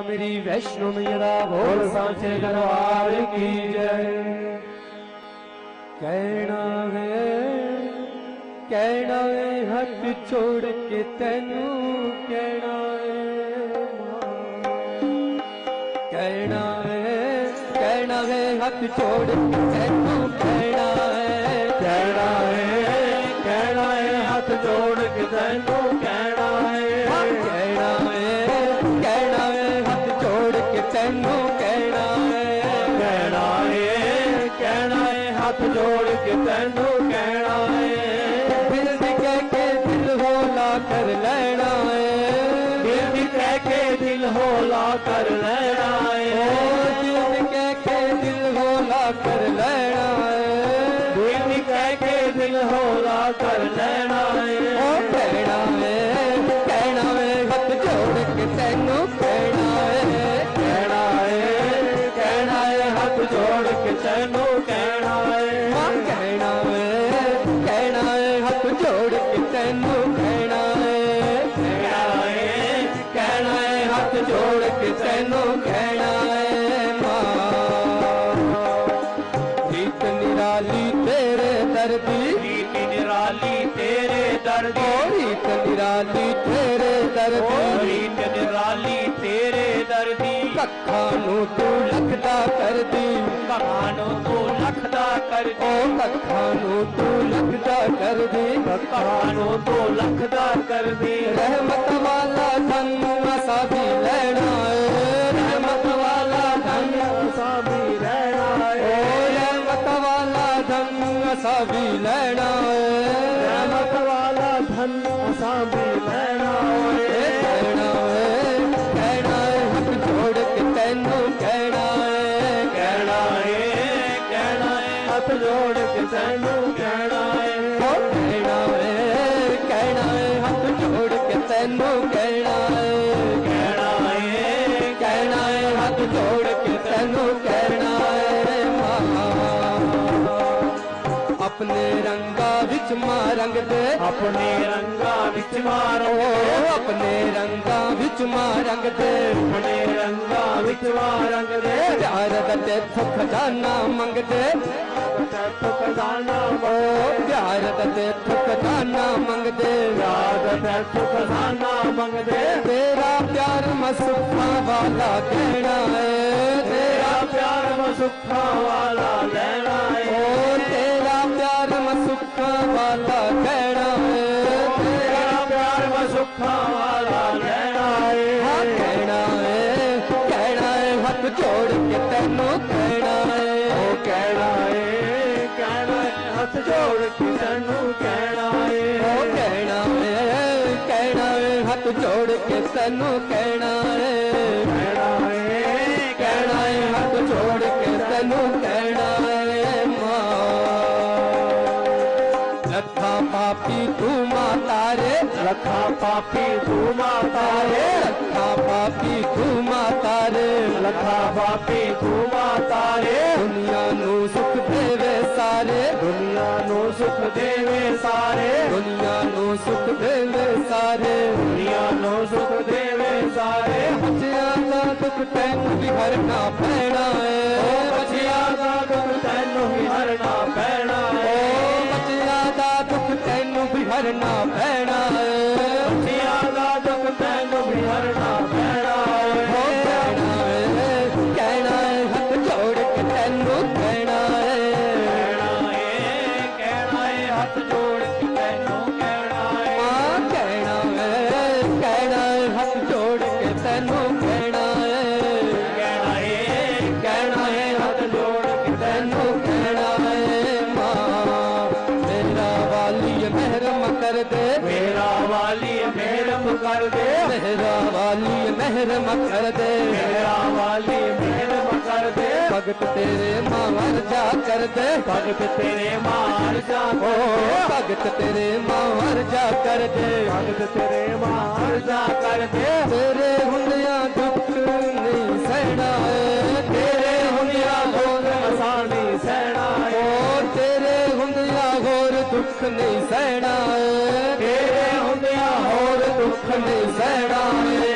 ਮੇਰੀ ਵੈਸ਼ਨੋ ਮੇਰਾ ਬੋਲ ਸਾਚੇ ਦਰਬਾਰ ਕੀ ਜੈ। ਕਹਿਣਾ ਵੇ ਕਹਿਣਾ ਵੇ, ਹੱਥ ਛੋੜ ਕੇ ਤੈਨੂੰ ਕਹਿਣਾ ਵੇ ਕਹਿਣਾ ਵੇ ਕਹਿਣਾ ਵੇ, ਹੱਥ ਛੋੜ ਕੇ ਤੈਨੂੰ ਕਹਿਣਾ ਵੇ ਕਹਿਣਾ ਏ ਕਹਿਣਾ ਏ, ਹੱਥ ਜੋੜ ਕੇ ਤੈਨੂੰ ਹੱਥ ਜੋੜ ਕੇ ਤੈਨੂੰ ਕਹਿਣਾ ਏ। ਦਿਲ ਦੀ ਕਹਿ ਕੇ ਦਿਲ ਹੋਲਾ ਕਰ ਲੈਣਾ ਏ। ਦਿਲ ਦੀ ਕਹਿ ਕੇ ਦਿਲ ਹੋਲਾ ਕਰ ਲੈਣਾ ਏ। ਦਿਲ ਦੀ ਕਹਿ ਕੇ ਦਿਲ ਹੋਲਾ ਕਰ ਲੈਣਾ ਏ। ਦਿਲ ਦੀ ਕਹਿ ਕੇ ਦਿਲ ਹੋਲਾ ਕਰ ਲੈਣਾ ਏ। ਉਹ ਕਹਿਣਾ ਏ ਕਹਿਣਾ ਏ ਹੱਥ ਜੋੜ ਕੇ ਤੈਨੂੰ ਕਹਿਣਾ ਏ। ਕਹਿਣਾ ਏ ਕਹਿਣਾ ਏ ਹੱਥ ਜੋੜ ਕੇ ਤੈਨੂੰ ਕਹਿਣਾ ਏ। ਮਾਂ ਕਹਿਣਾ ਤੇਰੇ ਦਰਦੀ। ਰੀਤੀ ਨਿਰਾਲੀ ਤੇਰੇ ਦਰ ਦੀ ਰੀਤ ਨਿਰਾਲੀ ਤੇਰੇ ਦਰਦੀ। ਰੀਤ ਨਿਰਾਲੀ ਤੇਰੇ ਦਰ ਦੀ ਕੱਖਾਂ ਨੂੰ ਤੂੰ ਲਖਦਾ ਕਰਦੀ। ਕਹਾਣੋ ਤੂੰ ਲਖਦਾ ਕਰ ਓ ਕੱਖਾਂ ਨੂੰ ਤੂੰ ਲਖਦਾ ਕਰਦੀ। ਕਹਾਣੋ ਤੂੰ ਲਖਦਾ ਕਰਦੀ। ਰਹਿਮਤ ਤੈਨੂੰ ਕਹਿਣਾ ਏ ਕਹਿਣਾ ਏ ਕਹਿਣਾ ਏ ਹੱਥ ਜੋੜ ਕੇ ਤੈਨੂੰ ਕਹਿਣਾ ਆਪਣੇ ਰੰਗਾਂ ਵਿੱਚ ਮਾਂ ਰੰਗ ਦੇ ਆਪਣੇ ਰੰਗਾਂ ਵਿੱਚ ਮਾਰੋ ਆਪਣੇ ਰੰਗਾਂ ਵਿੱਚ ਮਾਂ ਰੰਗ ਦੇ ਆਪਣੇ ਰੰਗਾਂ ਵਿੱਚ ਰੰਗ ਦੇ ਪਿਆਰ ਦਾ ਤੇਥੋਂ ਖਜ਼ਾਨਾ ਮੰਗਦੇ। ਖਜ਼ਾਨਾ ਓ ਪਿਆਰ ਦਾ ਤੇਥੋਂ ਖਜ਼ਾਨਾ ਮੰਗਦੇ। ਯਾਦ ਤੈਥੋਂ ਖਜ਼ਾਨਾ ਮੰਗਦੇ। ਤੇਰਾ ਪਿਆਰ ਮਸੁੱਖਾਂ ਵਾਲਾ ਕਹਿਣਾ ਏ। ਤੇਰਾ ਪਿਆਰ ਮਸੁੱਖਾਂ ਵਾਲਾ ਲੈਣਾ ਜੋੜ ਕੇ ਤੈਨੂੰ ਕਹਿਣਾ ਏ। ਉਹ ਕਹਿਣਾ ਏ ਕਹਿਣਾ ਹੱਥ ਜੋੜ ਕੇ ਤੈਨੂੰ ਕਹਿਣਾ ਏ। ਓ ਕਹਿਣਾ ਏ ਕਹਿਣਾ ਹੱਥ ਜੋੜ ਕੇ ਤੈਨੂੰ ਕਹਿਣਾ ਏ। ਕਹਿਣਾ ਏ ਲੱਖਾਂ ਪਾਪੀ ਤੂੰ ਮਾਤਾ ਰੇ ਲੱਖਾਂ ਪਾਪੀ ਤੂੰ ਮਾਤਾ ਰੇ ਲੱਖਾਂ ਪਾਪੀ ਤੂੰ ਮਾਤਾ ਰੇ ਲੱਖਾਂ ਪਾਪੀ ਤੂੰ ਮਾਤਾ ਰੇ ਦੁਨੀਆ ਨੂੰ ਸੁਖ ਦੇਵੇ ਸਾਰੇ ਦੁਨੀਆ ਨੂੰ ਸੁਖ ਦੇਵੇ ਸਾਰੇ ਦੁਨੀਆ ਨੂੰ ਸੁਖ ਦੇਵੇ ਸਾਰੇ ਦੁਨੀਆ ਨੂੰ ਸੁਖ ਦੇਵੇ ਸਾਰੇ ਬੱਚਿਆਂ ਦਾ ਦੁੱਖ ਤੈਨੂੰ ਵੀ ਹਰਨਾ ਪੈਣਾ ਏ ਵਾਲੀ ਮਹਿਰਮ ਕਰ ਦੇ ਮੇਰਾ ਵਾਲੀ ਮਿਹਰਮ ਕਰ ਦੇ ਭਗਤ ਤੇਰੇ ਮਾਵਰ ਜਾ ਕਰ ਦੇ ਭਗਤ ਤੇਰੇ ਮਾਰ ਜਾ ਓ ਭਗਤ ਤੇਰੇ ਮਾਵਰ ਜਾ ਕਰ ਦੇ ਭਗਤ ਤੇਰੇ ਮਾਰ ਜਾ ਕਰ ਦੇ ਤੇਰੇ ਹੁੰਦਿਆਂ ਦੁੱਖ ਨਹੀਂ ਸਹਿਣਾ ਏ। ਤੇਰੇ ਹੁੰਦਿਆ ਹੋਰ ਅਸਾਨੀ ਸਹਿਣਾ ਏ। ਓ ਤੇਰੇ ਹੁੰਦਿਆਂ ਹੋਰ ਦੁੱਖ ਨਹੀਂ ਸਹਿਣਾ ਏ। ਤੇਰੇ ਹੁੰਦਿਆ ਹੋਰ ਦੁੱਖ ਨਹੀਂ ਸਹਿਣਾ ਏ।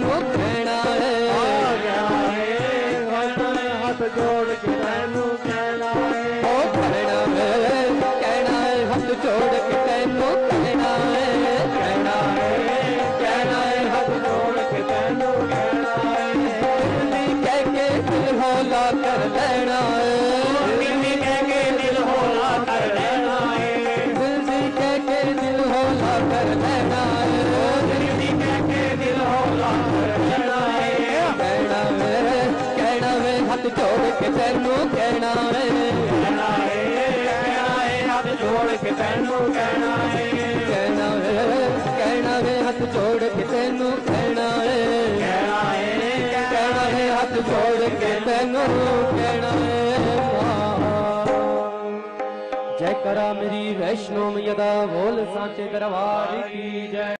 ਤੈਨੂੰ ਕਹਿਣਾ ਕੇ ਤੈਨੂੰ ਕਹਿਣਾ ਵੇ ਕਹਿਣਾ ਏ ਕਹਿਣਾ ਏ ਹੱਥ ਜੋੜ ਕੇ ਤੈਨੂੰ ਕਹਿਣਾ ਏ। ਕਹਿਣਾ ਵੇ ਕਹਿਣਾ ਵੇ ਹੱਥ ਜੋੜ ਕੇ ਤੈਨੂੰ ਕਹਿਣਾ ਵੇ ਕਹਿਣਾ ਏ। ਕਹਿਣਾ ਵੇ ਹੱਥ ਜੋੜ ਕੇ ਤੈਨੂੰ ਕਹਿਣਾ ਵੇ ਜੈ ਕਰਾ ਮੇਰੀ ਵੈਸ਼ਨੋ ਮਯਦਾ ਬੋਲ ਸਾਚੇ ਦਰਬਾਰ ਕੀ ਜੈ।